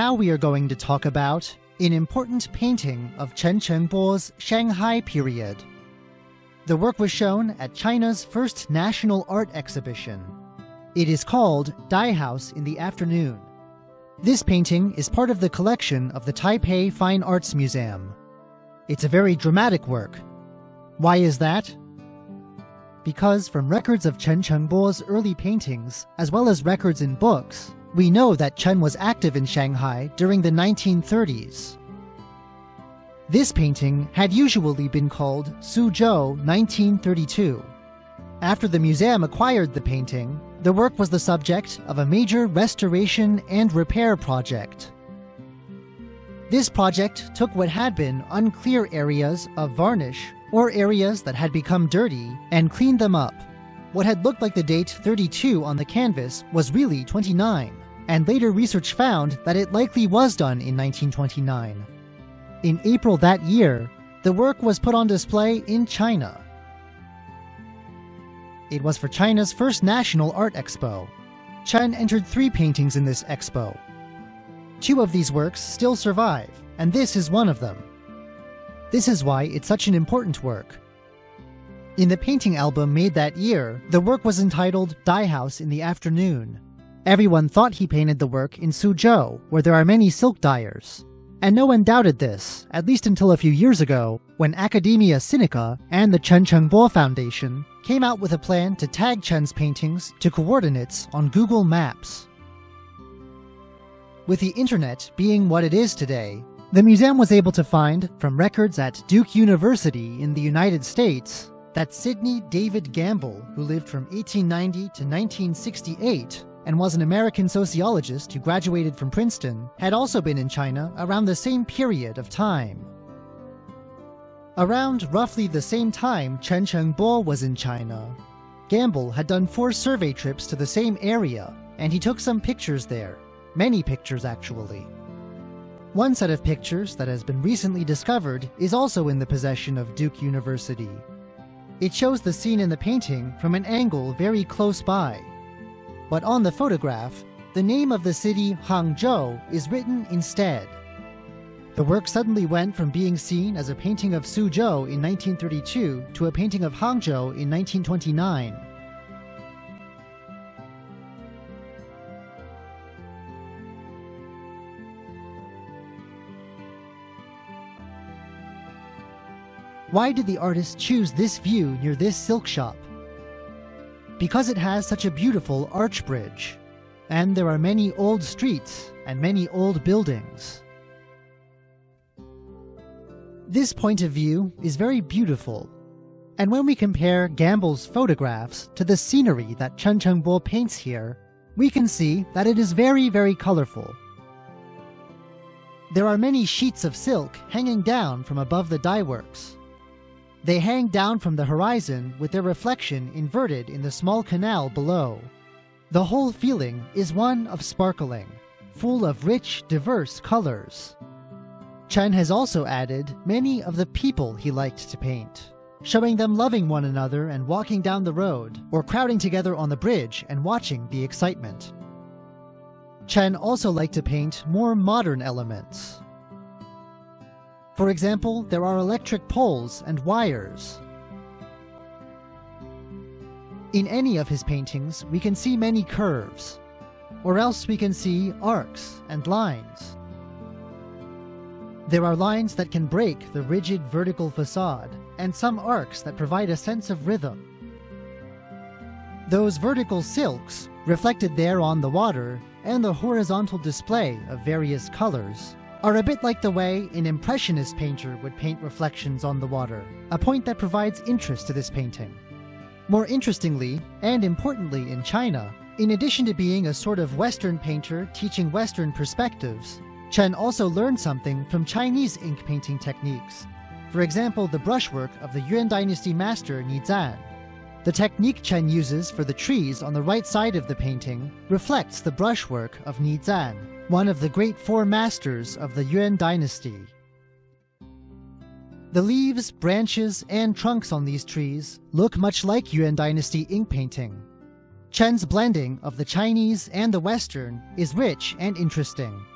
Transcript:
Now we are going to talk about an important painting of Chen Cheng-po's Shanghai period. The work was shown at China's first national art exhibition. It is called Dye House in the Afternoon. This painting is part of the collection of the Taipei Fine Arts Museum. It's a very dramatic work. Why is that? Because from records of Chen Cheng-po's early paintings, as well as records in books, we know that Chen was active in Shanghai during the 1930s. This painting had usually been called Suzhou 1932. After the museum acquired the painting, the work was the subject of a major restoration and repair project. This project took what had been unclear areas of varnish or areas that had become dirty and cleaned them up. What had looked like the date 32 on the canvas was really 29, and later research found that it likely was done in 1929. In April that year, the work was put on display in China. It was for China's first National Art Expo. Chen entered three paintings in this expo. Two of these works still survive, and this is one of them. This is why it's such an important work. In the painting album made that year, the work was entitled Dye House in the Afternoon. Everyone thought he painted the work in Suzhou, where there are many silk dyers. And no one doubted this, at least until a few years ago, when Academia Sinica and the Chen Cheng-po Foundation came out with a plan to tag Chen's paintings to coordinates on Google Maps. With the internet being what it is today, the museum was able to find, from records at Duke University in the United States, that Sidney David Gamble, who lived from 1890 to 1968 and was an American sociologist who graduated from Princeton, had also been in China around the same period of time. Around roughly the same time Chen Cheng-po was in China, Gamble had done four survey trips to the same area, and he took some pictures there. Many pictures, actually. One set of pictures that has been recently discovered is also in the possession of Duke University. It shows the scene in the painting from an angle very close by. But on the photograph, the name of the city Hangzhou is written instead. The work suddenly went from being seen as a painting of Suzhou in 1932 to a painting of Hangzhou in 1929. Why did the artist choose this view near this silk shop? Because it has such a beautiful arch bridge, and there are many old streets and many old buildings. This point of view is very beautiful, and when we compare Gamble's photographs to the scenery that Chen Cheng-po paints here, we can see that it is very, very colorful. There are many sheets of silk hanging down from above the dye works. They hang down from the horizon with their reflection inverted in the small canal below. The whole feeling is one of sparkling, full of rich, diverse colors. Chen has also added many of the people he liked to paint, showing them loving one another and walking down the road, or crowding together on the bridge and watching the excitement. Chen also liked to paint more modern elements, for example, there are electric poles and wires. In any of his paintings, we can see many curves, or else we can see arcs and lines. There are lines that can break the rigid vertical facade, and some arcs that provide a sense of rhythm. Those vertical silks, reflected there on the water, and the horizontal display of various colors, are a bit like the way an Impressionist painter would paint reflections on the water, a point that provides interest to this painting. More interestingly, and importantly in China, in addition to being a sort of Western painter teaching Western perspectives, Chen also learned something from Chinese ink painting techniques. For example, the brushwork of the Yuan Dynasty master Ni Zan. The technique Chen uses for the trees on the right side of the painting reflects the brushwork of Ni Zan, one of the great four masters of the Yuan dynasty. The leaves, branches, and trunks on these trees look much like Yuan dynasty ink painting. Chen's blending of the Chinese and the Western is rich and interesting.